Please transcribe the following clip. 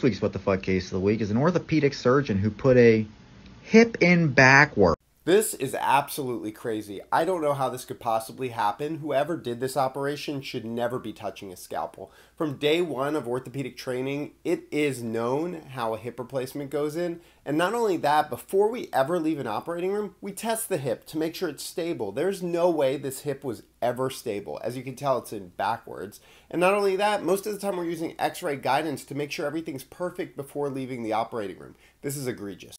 This week's What the Fuck case of the week is an orthopedic surgeon who put a hip in backward. This is absolutely crazy. I don't know how this could possibly happen. Whoever did this operation should never be touching a scalpel. From day one of orthopedic training, it is known how a hip replacement goes in. And not only that, before we ever leave an operating room, we test the hip to make sure it's stable. There's no way this hip was ever stable. As you can tell, it's in backwards. And not only that, most of the time we're using x ray guidance to make sure everything's perfect before leaving the operating room. This is egregious.